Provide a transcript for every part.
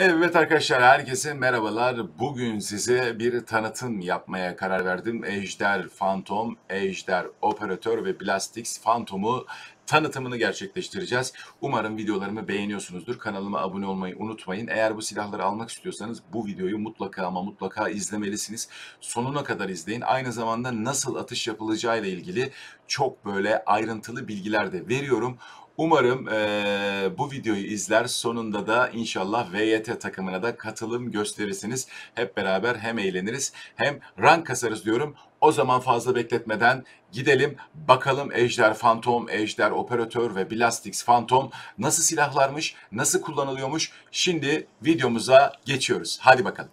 Evet arkadaşlar herkese merhabalar. Bugün size bir tanıtım yapmaya karar verdim. Ejder Phantom, Ejder Operatör ve Blastix Phantom'u tanıtımını gerçekleştireceğiz. Umarım videolarımı beğeniyorsunuzdur. Kanalıma abone olmayı unutmayın. Eğer bu silahları almak istiyorsanız bu videoyu mutlaka ama mutlaka izlemelisiniz. Sonuna kadar izleyin. Aynı zamanda nasıl atış yapılacağı ile ilgili çok böyle ayrıntılı bilgiler de veriyorum. Umarım eee, bu videoyu izler sonunda da inşallah VYT takımına da katılım gösterirsiniz. Hep beraber hem eğleniriz hem rank kasarız diyorum. O zaman fazla bekletmeden gidelim bakalım Ejder Phantom, Ejder Operatör ve Blastix Phantom nasıl silahlarmış, nasıl kullanılıyormuş. Şimdi videomuza geçiyoruz. Hadi bakalım.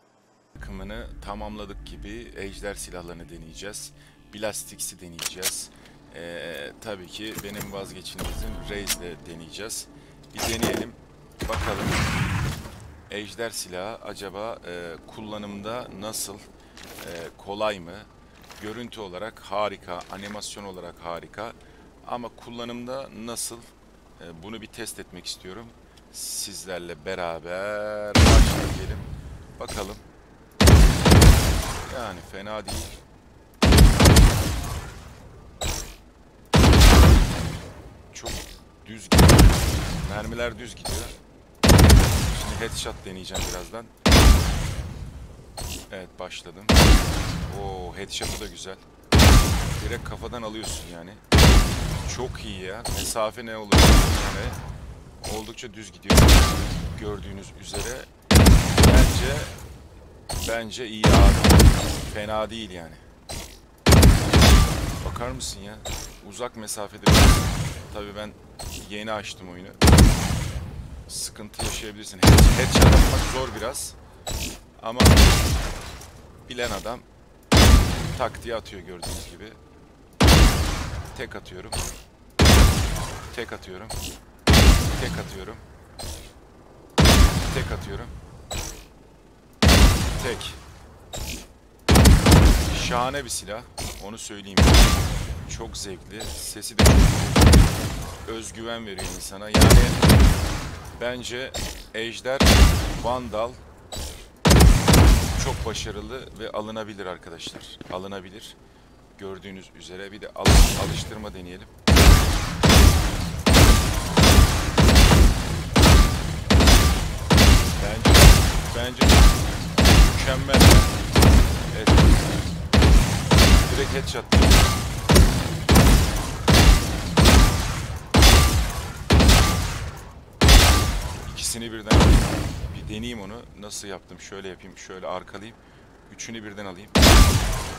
Takımını tamamladık gibi Ejder silahlarını deneyeceğiz. Blastix'i deneyeceğiz. Ee, tabii ki benim vazgeçilmezim Raze'le deneyeceğiz. Bir deneyelim. Bakalım Ejder silahı acaba e, kullanımda nasıl? E, kolay mı? Görüntü olarak harika, animasyon olarak harika. Ama kullanımda nasıl? E, bunu bir test etmek istiyorum. Sizlerle beraber başlayalım. Bakalım. Yani fena değil. Çok düz gidiyor. Mermiler düz gidiyor. Şimdi headshot deneyeceğim birazdan. Evet başladım. Oo headshot'ı da güzel. Direkt kafadan alıyorsun yani. Çok iyi ya. Mesafe ne olur yani. Oldukça düz gidiyor. Gördüğünüz üzere. Bence bence iyi abi. Fena değil yani. Bakar mısın ya? Uzak mesafede. Tabii ben yeni açtım oyunu. Sıkıntı yaşayabilirsin. Head- Headshot atmak zor biraz. Ama bilen adam tak atıyor gördüğünüz gibi. Tek atıyorum. Tek atıyorum. Tek atıyorum. Tek atıyorum. Tek. Şahane bir silah. Onu söyleyeyim. Çok zevkli. Sesi de özgüven veriyor insana. Yani bence Ejder Vandal çok başarılı ve alınabilir arkadaşlar. Alınabilir. Gördüğünüz üzere bir de alış- alıştırma deneyelim. Bence bence mükemmel. Evet. Direkt headshot. İkisini birden. Bir deneyeyim onu. Nasıl yaptım? Şöyle yapayım. Şöyle arkalayayım. Üçünü birden alayım.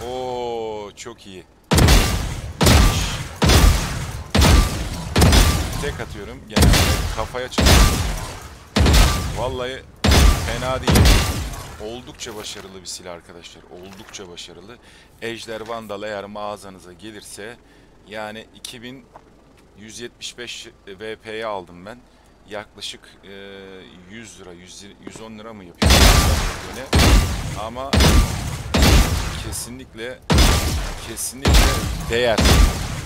Oo, çok iyi. Tek atıyorum genelde. Kafaya çıkıyorum. Vallahi fena değil. Oldukça başarılı bir silah arkadaşlar. Oldukça başarılı. Ejder Vandal eğer mağazanıza gelirse yani 2175 VP'ye aldım ben. Yaklaşık e, 100 lira, 100, 110 lira mı yapıyor? Ama kesinlikle kesinlikle değer.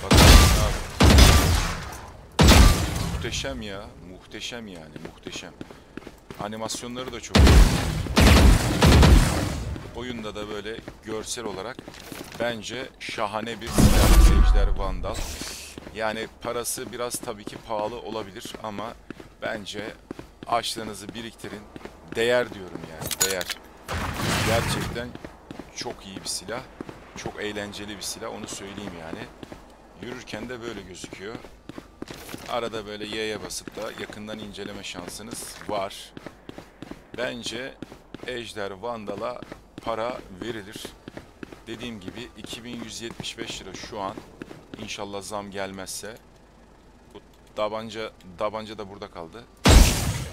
Bakın abi. Muhteşem ya. Muhteşem yani. Muhteşem. Animasyonları da çok iyi. Oyunda da böyle görsel olarak bence şahane bir silah. Ejder Vandal. Yani parası biraz tabii ki pahalı olabilir ama bence açlığınızı biriktirin. Değer diyorum yani. Değer. Gerçekten çok iyi bir silah. Çok eğlenceli bir silah. Onu söyleyeyim yani. Yürürken de böyle gözüküyor. Arada böyle Y'ye basıp da yakından inceleme şansınız var. Bence Ejder Vandal'a para verilir. Dediğim gibi 2175 lira şu an. İnşallah zam gelmezse. Bu tabanca, tabanca da burada kaldı.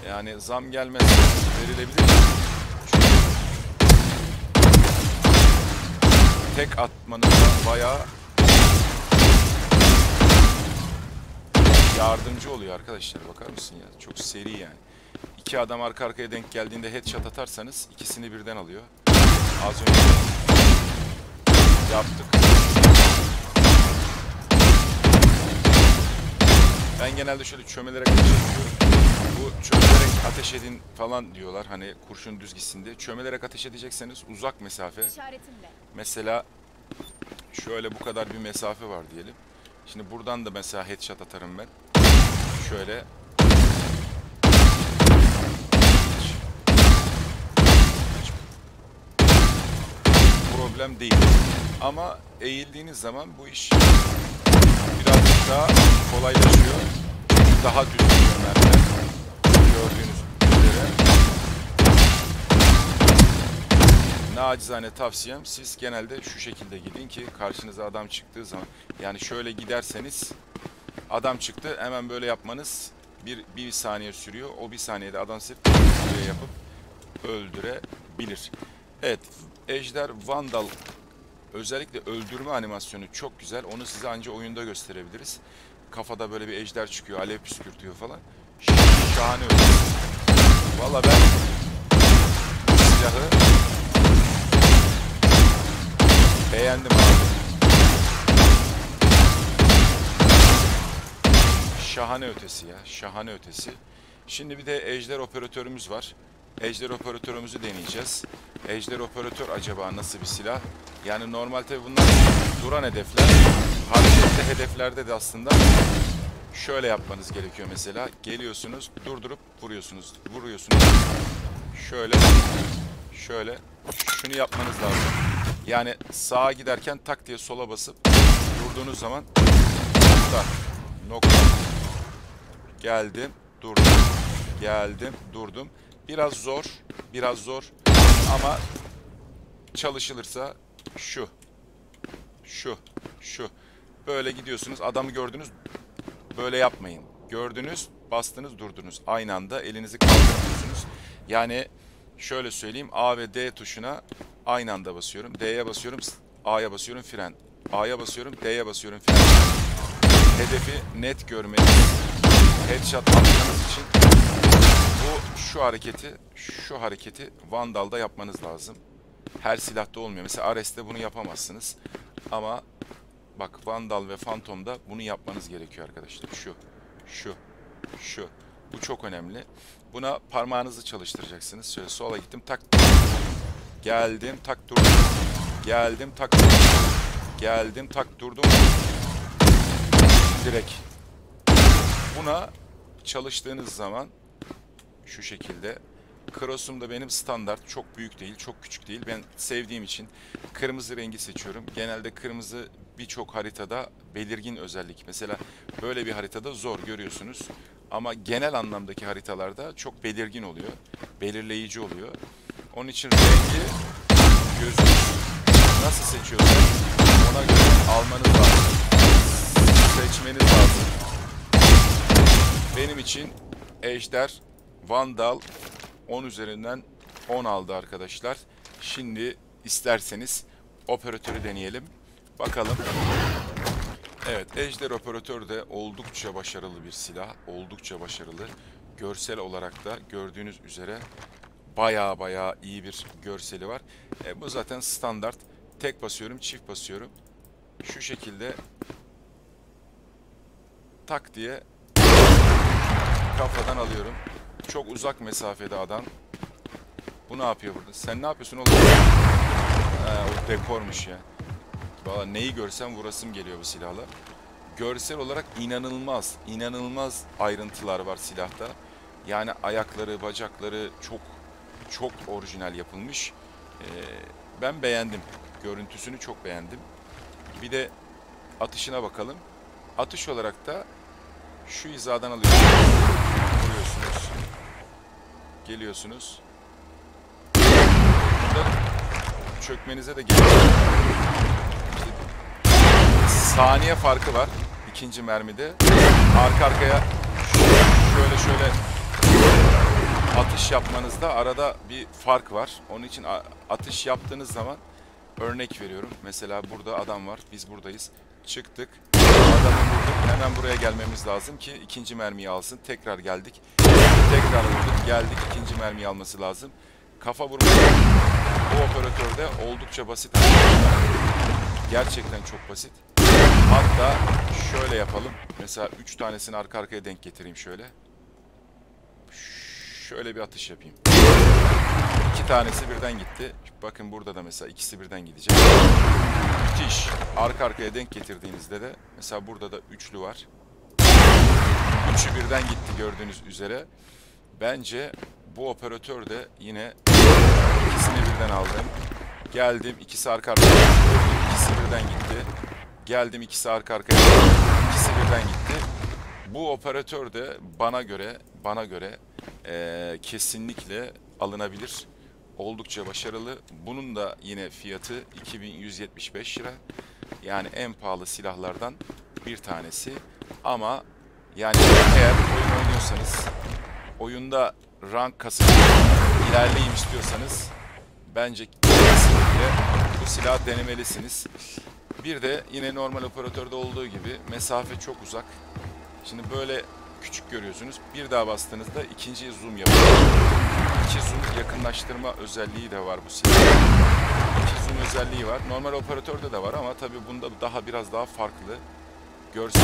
Yani zam gelmezse verilebilir. Çünkü tek atmanızda bayağı yardımcı oluyor arkadaşlar. Bakar mısın ya? Çok seri yani. İki adam arka arkaya denk geldiğinde headshot atarsanız ikisini birden alıyor. Az önce yaptık. Ben genelde şöyle çömelerek atış yapıyorum. Bu çömelerek ateş edin falan diyorlar hani kurşun düz gitsin diye. Çömelerek ateş edecekseniz uzak mesafe. Mesela şöyle bu kadar bir mesafe var diyelim. Şimdi buradan da mesela headshot atarım ben. Şöyle. Problem değil. Ama eğildiğiniz zaman bu iş birazcık daha kolaylaşıyor. Daha düz gidiyor mermiler. Gördüğünüz üzere. Nacizane tavsiyem siz genelde şu şekilde gidin ki karşınıza adam çıktığı zaman yani şöyle giderseniz adam çıktı hemen böyle yapmanız bir, bir saniye sürüyor. O bir saniyede adam böyle yapıp öldürebilir. Evet Ejder Vandal özellikle öldürme animasyonu çok güzel. Onu size anca oyunda gösterebiliriz. Kafada böyle bir ejder çıkıyor, alev püskürtüyor falan. Şahane öyle. Valla ben silahı Beğendim abi. Şahane ötesi ya. Şahane ötesi. Şimdi bir de Ejder operatörümüz var. Ejder operatörümüzü deneyeceğiz. Ejder operatör acaba nasıl bir silah? Yani normal tabi bunlar duran hedefler. Hareketli hedeflerde de aslında şöyle yapmanız gerekiyor mesela. Geliyorsunuz, durdurup vuruyorsunuz. Vuruyorsunuz. Şöyle, şöyle. Şunu yapmanız lazım. Yani sağa giderken tak diye sola basıp durduğunuz zaman nokta, nokta. Geldim, durdum. Geldim, durdum. Biraz zor, biraz zor ama çalışılırsa şu, şu, şu. Böyle gidiyorsunuz, adamı gördünüz, böyle yapmayın. Gördünüz, bastınız, durdunuz. Aynı anda elinizi kaldırıyorsunuz. Yani şöyle söyleyeyim, A ve D tuşuna aynı anda basıyorum. D'ye basıyorum, A'ya basıyorum, fren. A'ya basıyorum, D'ye basıyorum, fren. Hedefi net görmeniz, headshot atmanız için şu hareketi, şu hareketi Vandal'da yapmanız lazım. Her silahta olmuyor. Mesela Ares'te bunu yapamazsınız. Ama bak Vandal ve Phantom'da bunu yapmanız gerekiyor arkadaşlar. Şu, şu, şu. Bu çok önemli. Buna parmağınızı çalıştıracaksınız. Şöyle sola gittim tak Geldim tak durdum. Geldim tak durdum. Geldim tak durdum. Direkt. Buna çalıştığınız zaman şu şekilde Cross'um da benim standart. Çok büyük değil, çok küçük değil. Ben sevdiğim için kırmızı rengi seçiyorum. Genelde kırmızı birçok haritada belirgin özellik. Mesela böyle bir haritada zor görüyorsunuz. Ama genel anlamdaki haritalarda çok belirgin oluyor. Belirleyici oluyor. Onun için rengi gözünüz nasıl seçiyorsanız ona göre almanız lazım. Seçmeniz lazım. Benim için Ejder, Vandal 10 üzerinden 10 aldı arkadaşlar. Şimdi isterseniz operatörü deneyelim. Bakalım. Evet, Ejder operatör de oldukça başarılı bir silah. Oldukça başarılı. Görsel olarak da gördüğünüz üzere baya baya iyi bir görseli var. E, bu zaten standart. Tek basıyorum, çift basıyorum. Şu şekilde tak diye kafadan alıyorum. Çok uzak mesafede adam. Bu ne yapıyor burada? Sen ne yapıyorsun oğlum? Ha, o dekormuş ya. Valla neyi görsem vurasım geliyor bu silahla. Görsel olarak inanılmaz, inanılmaz ayrıntılar var silahta. Yani ayakları, bacakları çok çok orijinal yapılmış. Ee, ben beğendim. Görüntüsünü çok beğendim. Bir de atışına bakalım. Atış olarak da şu hizadan alıyorsunuz. Geliyorsunuz. Çökmenize de gerek saniye farkı var ikinci mermide. Arka arkaya şöyle şöyle atış yapmanızda arada bir fark var. Onun için atış yaptığınız zaman örnek veriyorum. Mesela burada adam var. Biz buradayız. Çıktık. Adamı vurduk. Hemen buraya gelmemiz lazım ki ikinci mermiyi alsın. Tekrar geldik. Tekrar vurduk. Geldik. ikinci mermiyi alması lazım. Kafa vurma bu operatörde oldukça basit. Gerçekten çok basit. Hatta şöyle yapalım. Mesela 3 tanesini arka arkaya denk getireyim şöyle. şöyle bir atış yapayım. İki tanesi birden gitti. Bakın burada da mesela ikisi birden gidecek. Müthiş. Arka arkaya denk getirdiğinizde de mesela burada da üçlü var. Üçü birden gitti gördüğünüz üzere. Bence bu operatör de yine ikisini birden aldım. Geldim ikisi arka arkaya. İkisi birden gitti. Geldim ikisi arka arkaya. İkisi birden gitti. Bu operatör de bana göre bana göre eee, kesinlikle alınabilir. Oldukça başarılı. Bunun da yine fiyatı 2175 lira. Yani en pahalı silahlardan bir tanesi. Ama yani eğer oyun oynuyorsanız oyunda rank kasıp ilerleyeyim istiyorsanız bence kesinlikle bu silahı denemelisiniz. Bir de yine normal operatörde olduğu gibi mesafe çok uzak. Şimdi böyle küçük görüyorsunuz. Bir daha bastığınızda ikinci zoom yapıyor. İki zoom yakınlaştırma özelliği de var bu silahın. İki zoom özelliği var. Normal operatörde de var ama tabii bunda daha biraz daha farklı. Görsel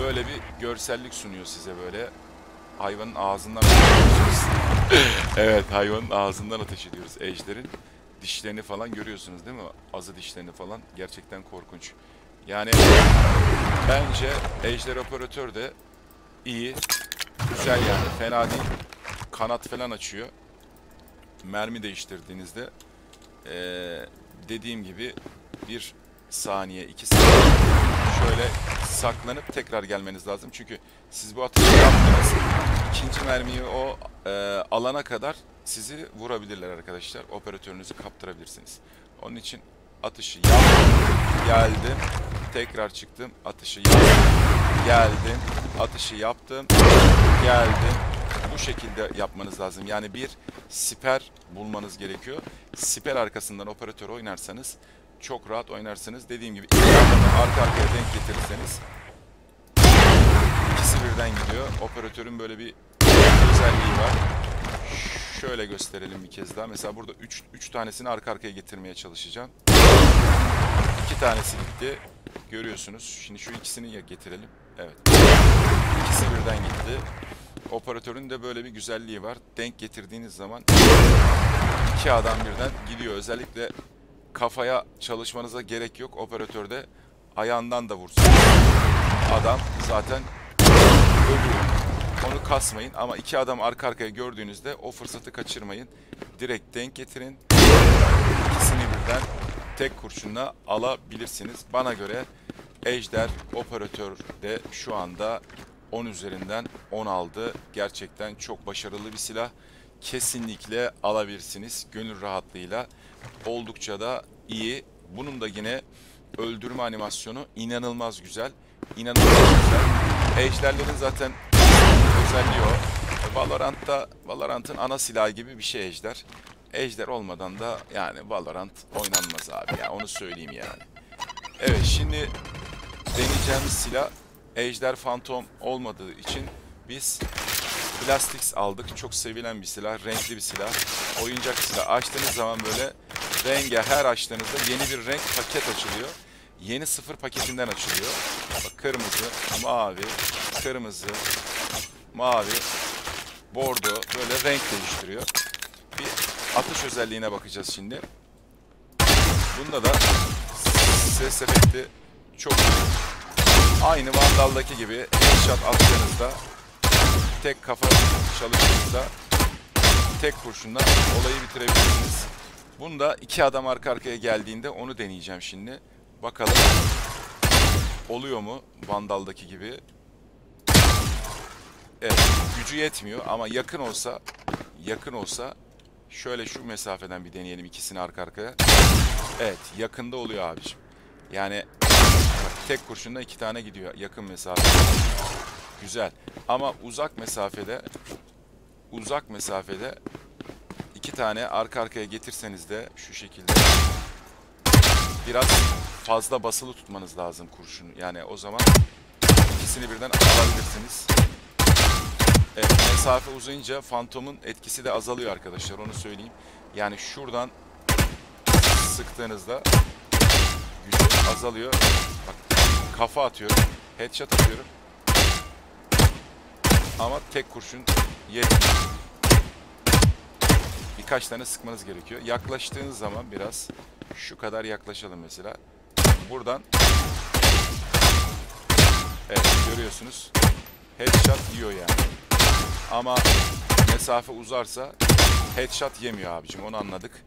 böyle bir görsellik sunuyor size böyle. Hayvanın ağzından evet hayvanın ağzından ateş ediyoruz ejderin. Dişlerini falan görüyorsunuz değil mi? Azı dişlerini falan. Gerçekten korkunç. Yani bence ejder operatör de iyi. Güzel yani fena değil. Kanat falan açıyor. Mermi değiştirdiğinizde eee, dediğim gibi bir saniye, iki saniye şöyle saklanıp tekrar gelmeniz lazım. Çünkü siz bu atışı yaptınız. ikinci mermiyi o eee, alana kadar sizi vurabilirler arkadaşlar. Operatörünüzü kaptırabilirsiniz. Onun için atışı yaptım, geldim, tekrar çıktım, atışı yaptım, geldim, atışı yaptım, geldim. Bu şekilde yapmanız lazım. Yani bir siper bulmanız gerekiyor. Siper arkasından operatör oynarsanız çok rahat oynarsınız. Dediğim gibi iki arka arkaya denk getirirseniz ikisi birden gidiyor. Operatörün böyle bir özelliği var. Şöyle gösterelim bir kez daha. Mesela burada 3 3 tanesini arka arkaya getirmeye çalışacağım. İki tanesi gitti. Görüyorsunuz. Şimdi şu ikisini getirelim. Evet. İkisi birden gitti. Operatörün de böyle bir güzelliği var. Denk getirdiğiniz zaman iki adam birden gidiyor. Özellikle kafaya çalışmanıza gerek yok. Operatörde ayağından da vursun. Adam zaten ölüyor. Onu kasmayın ama iki adam arka arkaya gördüğünüzde o fırsatı kaçırmayın. Direkt denk getirin. İkisini birden tek kurşunla alabilirsiniz. Bana göre Ejder operatör de şu anda 10 üzerinden 10 aldı. Gerçekten çok başarılı bir silah. Kesinlikle alabilirsiniz gönül rahatlığıyla. Oldukça da iyi. Bunun da yine öldürme animasyonu inanılmaz güzel. İnanılmaz güzel. Ejderlerin zaten özelliği o. Valorant'ta Valorant'ın ana silahı gibi bir şey Ejder. Ejder olmadan da yani Valorant oynanmaz abi ya onu söyleyeyim yani. Evet şimdi deneyeceğimiz silah Ejder Phantom olmadığı için biz Plastix aldık. Çok sevilen bir silah, renkli bir silah. Oyuncak silah. Açtığınız zaman böyle renge her açtığınızda yeni bir renk paket açılıyor. Yeni sıfır paketinden açılıyor. Bak kırmızı, mavi, kırmızı, mavi, bordo böyle renk değiştiriyor. Bir atış özelliğine bakacağız şimdi. Bunda da ses efekti çok iyi. Aynı Vandal'daki gibi headshot attığınızda tek kafa çalıştığınızda tek kurşunla olayı bitirebilirsiniz. Bunda iki adam arka arkaya geldiğinde onu deneyeceğim şimdi. Bakalım oluyor mu Vandal'daki gibi. Evet gücü yetmiyor ama yakın olsa yakın olsa şöyle şu mesafeden bir deneyelim ikisini arka arkaya. Evet yakında oluyor abiciğim. Yani tek kurşunla iki tane gidiyor yakın mesafe. Güzel. Ama uzak mesafede uzak mesafede iki tane arka arkaya getirseniz de şu şekilde biraz fazla basılı tutmanız lazım kurşunu. Yani o zaman ikisini birden alabilirsiniz. Evet, mesafe uzayınca fantomun etkisi de azalıyor arkadaşlar onu söyleyeyim. Yani şuradan sıktığınızda gücü azalıyor. Bak kafa atıyorum. Headshot atıyorum. Ama tek kurşun yetmiyor. Birkaç tane sıkmanız gerekiyor. Yaklaştığınız zaman biraz şu kadar yaklaşalım mesela. Buradan Evet görüyorsunuz. Headshot yiyor yani. Ama mesafe uzarsa headshot yemiyor abicim onu anladık.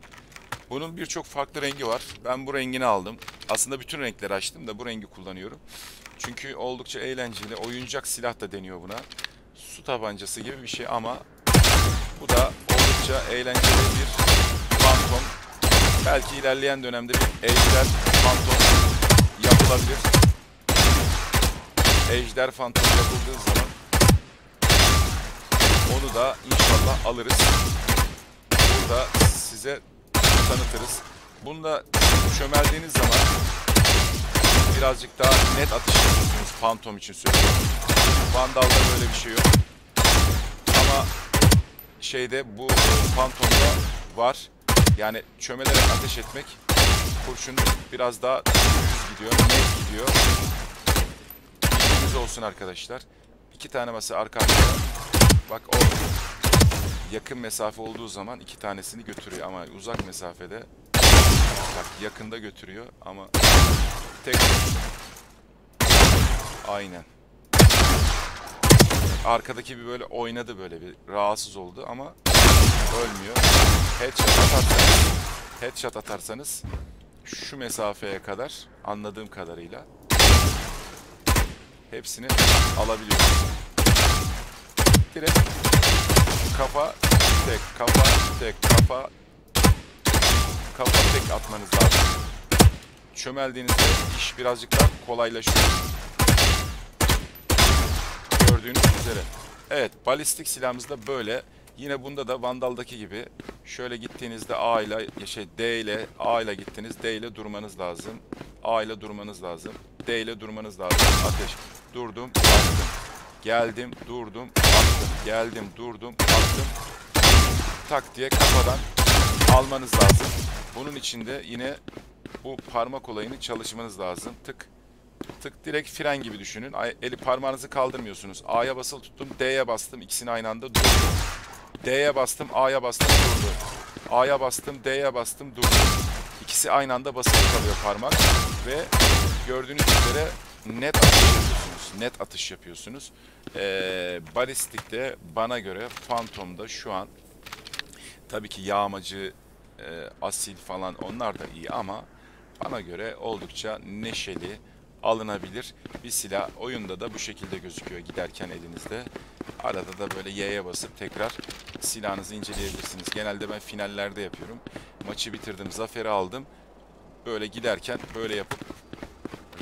Bunun birçok farklı rengi var. Ben bu rengini aldım. Aslında bütün renkleri açtım da bu rengi kullanıyorum. Çünkü oldukça eğlenceli. Oyuncak silah da deniyor buna. Su tabancası gibi bir şey ama bu da oldukça eğlenceli bir Phantom. Belki ilerleyen dönemde bir Ejder Phantom yapılabilir. Ejder Phantom yapıldığı zaman onu da inşallah alırız. Burada size tanıtırız. Bunu da çömeldiğiniz zaman birazcık daha net atış yapıyorsunuz Phantom için söylüyorum. Vandal'da böyle bir şey yok. Ama şeyde bu Phantom'da var. Yani çömelerek ateş etmek kurşun biraz daha düz gidiyor, net gidiyor. Bilginiz olsun arkadaşlar. İki tane mesela arka arkaya. Bak o yakın mesafe olduğu zaman iki tanesini götürüyor ama uzak mesafede bak yakında götürüyor ama tek aynen arkadaki bir böyle oynadı böyle bir rahatsız oldu ama ölmüyor. Headshot atarsanız headshot atarsanız şu mesafeye kadar anladığım kadarıyla hepsini alabiliyorsunuz. Direkt kafa tek kafa tek kafa kafa tek atmanız lazım. Çömeldiğinizde iş birazcık daha kolaylaşıyor. Gördüğünüz üzere. Evet, balistik silahımız da böyle. Yine bunda da Vandal'daki gibi şöyle gittiğinizde A ile şey D ile A ile gittiniz. D ile durmanız lazım. A ile durmanız lazım. D ile durmanız lazım. Ateş. Durdum, attım. Geldim, durdum, attım. Geldim, durdum, attım. Tak diye kafadan almanız lazım. Bunun için de yine bu parmak olayını çalışmanız lazım. Tık tık direkt fren gibi düşünün. Eli parmağınızı kaldırmıyorsunuz. A'ya basılı tuttum, D'ye bastım. ikisini aynı anda durdu. D'ye bastım, A'ya bastım, durdu. A'ya bastım, D'ye bastım, durdu. İkisi aynı anda basılı kalıyor parmak ve gördüğünüz üzere net atış yapıyorsunuz. Net atış yapıyorsunuz. Ee, balistikte bana göre Phantom'da şu an tabii ki yağmacı, e, asil falan onlar da iyi ama bana göre oldukça neşeli, alınabilir bir silah. Oyunda da bu şekilde gözüküyor giderken elinizde. Arada da böyle Y'ye basıp tekrar silahınızı inceleyebilirsiniz. Genelde ben finallerde yapıyorum. Maçı bitirdim, zaferi aldım. Böyle giderken böyle yapıp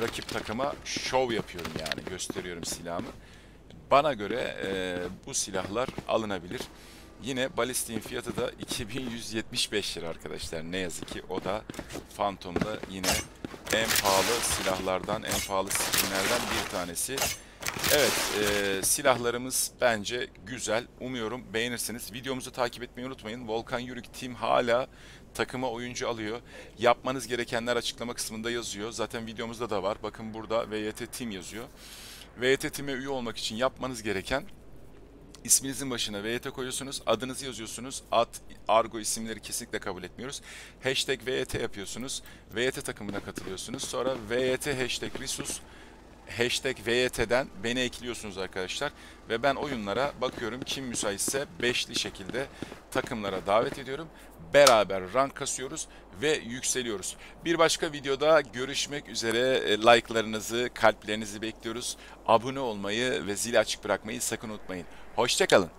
rakip takıma şov yapıyorum yani gösteriyorum silahımı. Bana göre e, bu silahlar alınabilir. Yine balistiğin fiyatı da 2175 lira arkadaşlar. Ne yazık ki o da Phantom'da yine en pahalı silahlardan, en pahalı skinlerden bir tanesi. Evet, e, silahlarımız bence güzel. Umuyorum beğenirsiniz. Videomuzu takip etmeyi unutmayın. Volkan Yürük Team hala takıma oyuncu alıyor. Yapmanız gerekenler açıklama kısmında yazıyor. Zaten videomuzda da var. Bakın burada VYT Team yazıyor. VYT Team'e üye olmak için yapmanız gereken İsminizin başına VYT koyuyorsunuz, adınızı yazıyorsunuz. Ad, argo isimleri kesinlikle kabul etmiyoruz. Hashtag VYT yapıyorsunuz. VYT takımına katılıyorsunuz. Sonra VYT hashtag Risus hashtag VYT'den beni ekliyorsunuz arkadaşlar. Ve ben oyunlara bakıyorum kim müsaitse beşli şekilde takımlara davet ediyorum. Beraber rank kasıyoruz ve yükseliyoruz. Bir başka videoda görüşmek üzere. E, Like'larınızı, kalplerinizi bekliyoruz. Abone olmayı ve zili açık bırakmayı sakın unutmayın. Hoşçakalın.